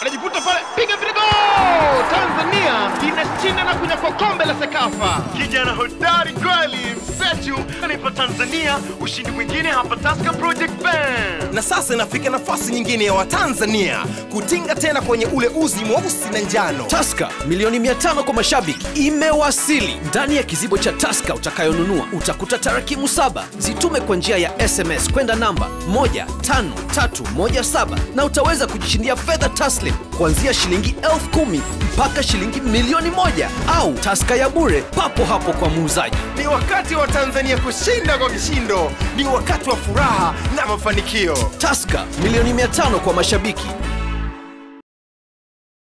anajivuta pale, piga vigo! Tanzania inashinda na kunyakua kombe la Sekafa. Kijana hodari kweli, Msechu anaipa Tanzania ushindi mwingine hapa Tusker Project Band. Na sasa inafika nafasi nyingine ya watanzania kutinga tena kwenye ule uzi mweusi na njano. Taska milioni 500 kwa mashabiki imewasili. Ndani ya kizibo cha Taska utakayonunua. Utakuta tarakimu saba, zitume kwa njia ya SMS kwenda namba 15317 na utaweza kujishindia fedha taslim kuanzia shilingi elfu kumi mpaka shilingi milioni moja. Au Taska ya bure papo hapo kwa muuzaji. ni wakati wa tanzania kushinda kwa kishindo. Ni wakati wa furaha na mafanikio Taska milioni 500 kwa mashabiki